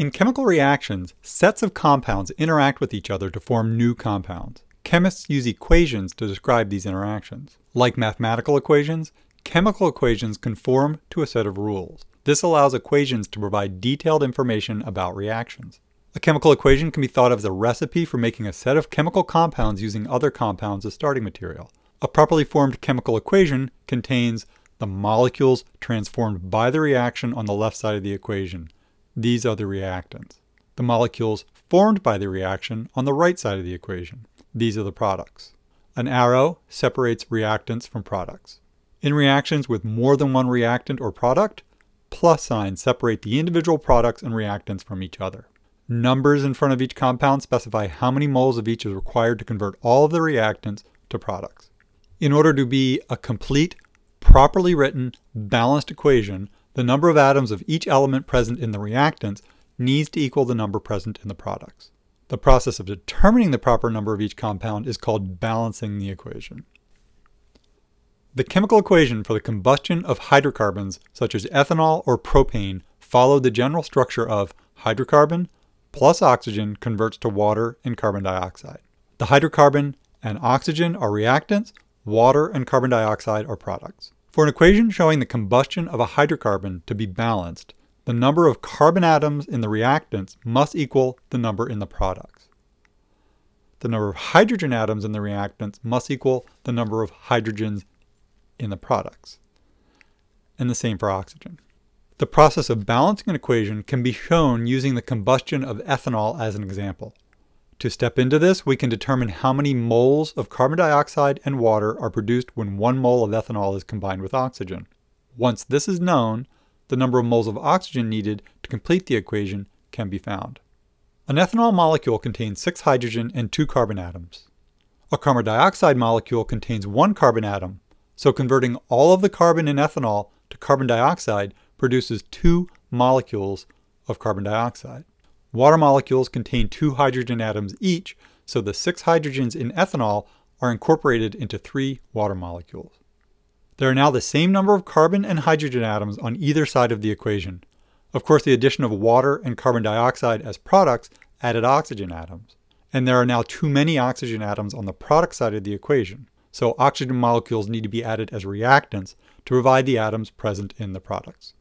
In chemical reactions, sets of compounds interact with each other to form new compounds. Chemists use equations to describe these interactions. Like mathematical equations, chemical equations conform to a set of rules. This allows equations to provide detailed information about reactions. A chemical equation can be thought of as a recipe for making a set of chemical compounds using other compounds as starting material. A properly formed chemical equation contains the molecules transformed by the reaction on the left side of the equation, these are the reactants. The molecules formed by the reaction on the right side of the equation. These are the products. An arrow separates reactants from products. In reactions with more than one reactant or product, plus signs separate the individual products and reactants from each other. Numbers in front of each compound specify how many moles of each is required to convert all of the reactants to products. In order to be a complete, properly written, balanced equation, the number of atoms of each element present in the reactants needs to equal the number present in the products. The process of determining the proper number of each compound is called balancing the equation. The chemical equation for the combustion of hydrocarbons, such as ethanol or propane, followed the general structure of hydrocarbon plus oxygen converts to water and carbon dioxide. The hydrocarbon and oxygen are reactants, water and carbon dioxide are products. For an equation showing the combustion of a hydrocarbon to be balanced, the number of carbon atoms in the reactants must equal the number in the products. The number of hydrogen atoms in the reactants must equal the number of hydrogens in the products. And the same for oxygen. The process of balancing an equation can be shown using the combustion of ethanol as an example. To step into this, we can determine how many moles of carbon dioxide and water are produced when one mole of ethanol is combined with oxygen. Once this is known, the number of moles of oxygen needed to complete the equation can be found. An ethanol molecule contains six hydrogen and two carbon atoms. A carbon dioxide molecule contains one carbon atom, so converting all of the carbon in ethanol to carbon dioxide produces two molecules of carbon dioxide. Water molecules contain two hydrogen atoms each, so the six hydrogens in ethanol are incorporated into three water molecules. There are now the same number of carbon and hydrogen atoms on either side of the equation. Of course, the addition of water and carbon dioxide as products added oxygen atoms. And there are now too many oxygen atoms on the product side of the equation, so oxygen molecules need to be added as reactants to provide the atoms present in the products.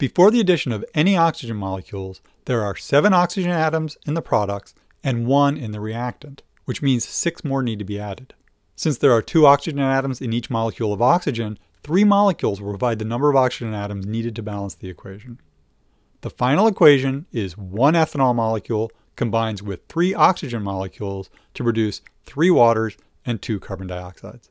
Before the addition of any oxygen molecules, there are seven oxygen atoms in the products and one in the reactant, which means six more need to be added. Since there are two oxygen atoms in each molecule of oxygen, three molecules will provide the number of oxygen atoms needed to balance the equation. The final equation is one ethanol molecule combines with three oxygen molecules to produce three waters and two carbon dioxides.